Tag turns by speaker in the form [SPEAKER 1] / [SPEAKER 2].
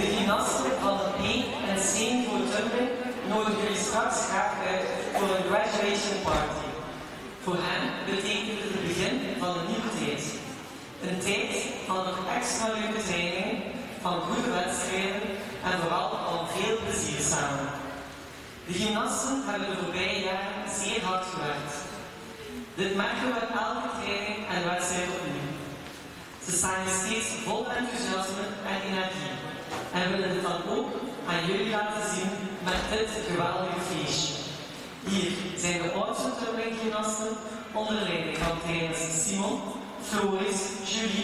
[SPEAKER 1] De gymnasten van het E en C voor Tumbling nodigen jullie straks graag uit voor een graduation party. Voor hen betekent het het begin van een nieuwe tijd. Een tijd van nog extra leuke training, van goede wedstrijden en vooral van veel plezier samen. De gymnasten hebben de voorbije jaren zeer hard gewerkt. Dit merken we elke training en wedstrijd opnieuw. Ze staan steeds vol enthousiasme en energie en willen dit dan ook aan jullie laten zien met dit geweldige feestje. Hier zijn de oudste turbanggymnasten onder leiding van trainers Simon, Floris, Julie,